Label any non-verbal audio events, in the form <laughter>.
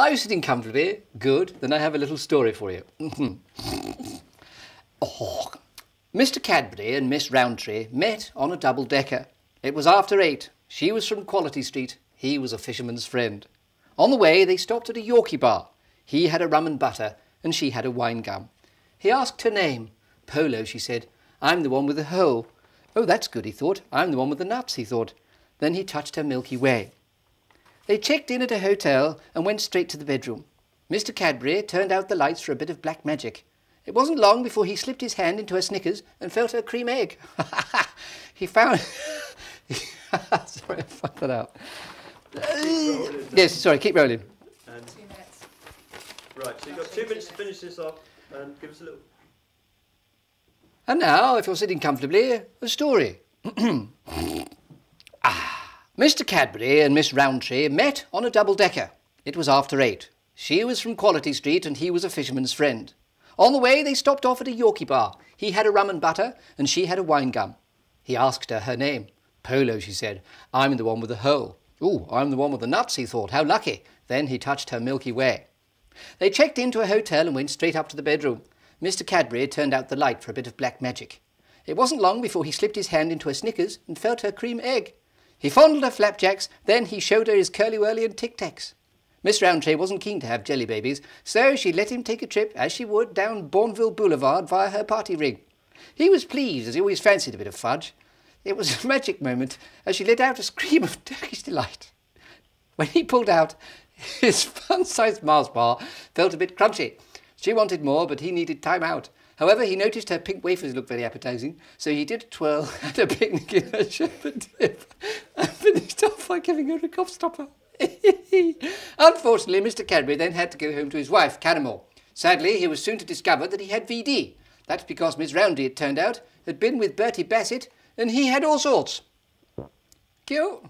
Are you sitting comfortably? Good. Then I have a little story for you. <laughs> oh, Mr. Cadbury and Miss Rowntree met on a double decker. It was after eight. She was from Quality Street. He was a fisherman's friend. On the way, they stopped at a Yorkie bar. He had a rum and butter, and she had a wine gum. He asked her name. Polo, she said. I'm the one with the hole. Oh, that's good, he thought. I'm the one with the nuts, he thought. Then he touched her Milky Way. They checked in at a hotel and went straight to the bedroom. Mr. Cadbury turned out the lights for a bit of black magic. It wasn't long before he slipped his hand into her Snickers and felt her cream egg. <laughs> he found... <laughs> sorry, I fucked that out. yes, sorry, keep rolling. And right, so you've got two minutes to finish this off and give us a little. And now, if you're sitting comfortably, a story. <clears throat> ah, Mr. Cadbury and Miss Rowntree met on a double-decker. It was after eight. She was from Quality Street and he was a fisherman's friend. On the way, they stopped off at a Yorkie bar. He had a rum and butter and she had a wine gum. He asked her her name. Polo, she said. I'm the one with the hole. Ooh, I'm the one with the nuts, he thought. How lucky. Then he touched her Milky Way. They checked into a hotel and went straight up to the bedroom. Mr. Cadbury turned out the light for a bit of black magic. It wasn't long before he slipped his hand into her Snickers and felt her cream egg. He fondled her flapjacks, then he showed her his curly-whirly and tic-tacs. Miss Rowntree wasn't keen to have jelly babies, so she let him take a trip, as she would, down Bournville Boulevard via her party rig. He was pleased, as he always fancied a bit of fudge. It was <laughs> a magic moment as she let out a scream of <laughs> Turkish delight. When he pulled out, <laughs> his fun-sized Mars bar felt a bit crunchy. She wanted more, but he needed time out. However, he noticed her pink wafers looked very appetising, so he did a twirl, had a picnic in her shepherd and finished off by giving her a cough stopper. Unfortunately, Mr. Cadbury then had to go home to his wife, Canamore. Sadly, he was soon to discover that he had VD. That's because Miss Roundy, it turned out, had been with Bertie Bassett, and he had all sorts. Cute.